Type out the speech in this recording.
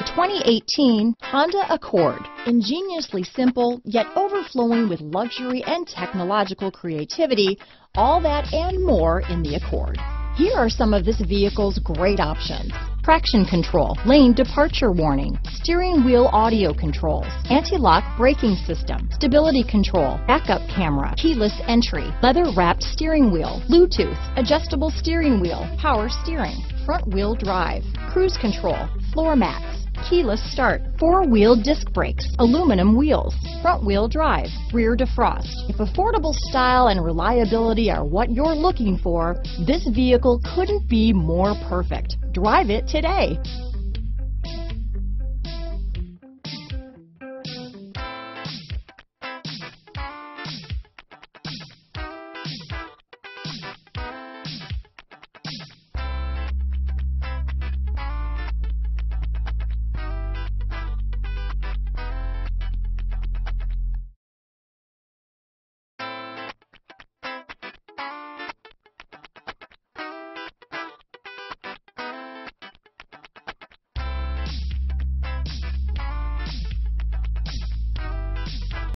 The 2018 Honda Accord. Ingeniously simple, yet overflowing with luxury and technological creativity, all that and more in the Accord. Here are some of this vehicle's great options. Traction control, lane departure warning, steering wheel audio controls, anti-lock braking system, stability control, backup camera, keyless entry, leather wrapped steering wheel, Bluetooth, adjustable steering wheel, power steering, front wheel drive, cruise control, floor mats, keyless start, four-wheel disc brakes, aluminum wheels, front-wheel drive, rear defrost. If affordable style and reliability are what you're looking for, this vehicle couldn't be more perfect. Drive it today.